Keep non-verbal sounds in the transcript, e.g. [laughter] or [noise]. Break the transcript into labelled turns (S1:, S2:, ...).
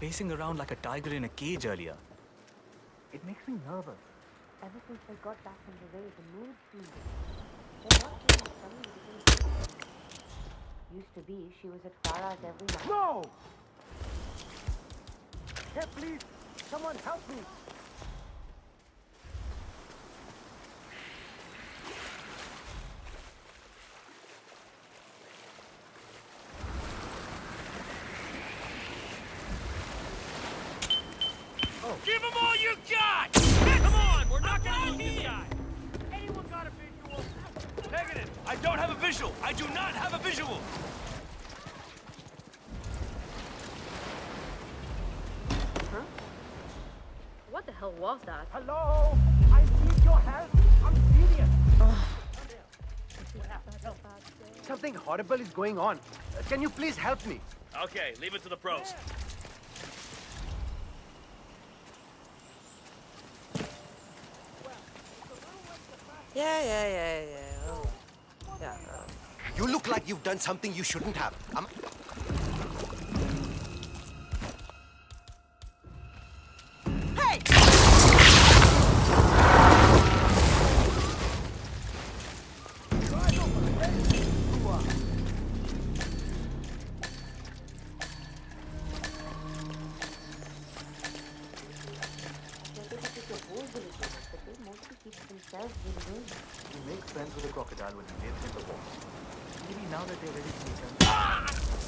S1: pacing around like a tiger in a cage earlier. It makes me nervous.
S2: Ever since they got back from the raid, the mood seemed They're not really suddenly. Used to be, she was at Farah's every night.
S3: No! Hey, please! Someone help me!
S4: Give them all you got! Come on, we're not gonna lose this guy! Anyone got a visual?
S5: Negative! I don't have a visual! I do not have a visual!
S2: Huh? What the hell was that?
S3: Hello? I need your help! I'm serious! [sighs] Something horrible is going on. Uh, Can you please help me?
S5: Okay, leave it to the pros.
S6: Yeah, yeah, yeah, yeah. Oh. Yeah.
S7: You look like you've done something you shouldn't have. Am-
S2: They're themselves within.
S1: You make friends with a crocodile when you live in the water. Maybe now that they're ready to meet